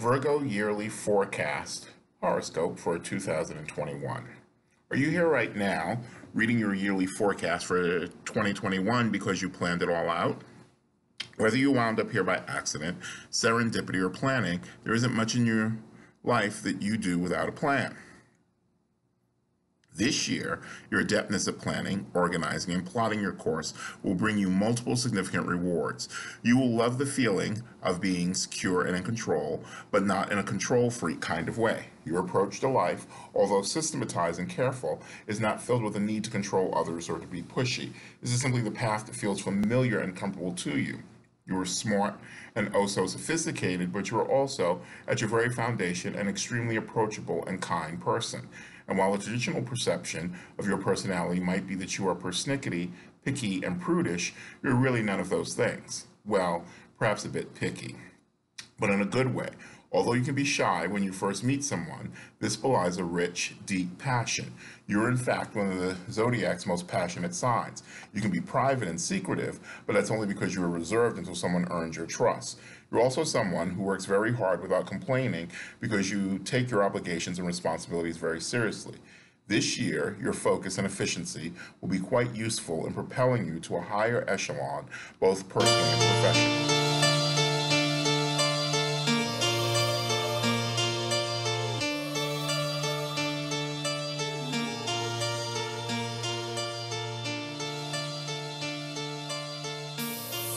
Virgo Yearly Forecast Horoscope for 2021. Are you here right now reading your yearly forecast for 2021 because you planned it all out? Whether you wound up here by accident, serendipity, or planning, there isn't much in your life that you do without a plan. This year, your adeptness at planning, organizing, and plotting your course will bring you multiple significant rewards. You will love the feeling of being secure and in control, but not in a control freak kind of way. Your approach to life, although systematized and careful, is not filled with a need to control others or to be pushy. This is simply the path that feels familiar and comfortable to you. You are smart and oh so sophisticated, but you are also, at your very foundation, an extremely approachable and kind person. And while the traditional perception of your personality might be that you are persnickety, picky, and prudish, you're really none of those things. Well, perhaps a bit picky, but in a good way. Although you can be shy when you first meet someone, this belies a rich, deep passion. You're in fact one of the zodiac's most passionate signs. You can be private and secretive, but that's only because you are reserved until someone earns your trust. You're also someone who works very hard without complaining because you take your obligations and responsibilities very seriously. This year, your focus and efficiency will be quite useful in propelling you to a higher echelon, both personally and professionally.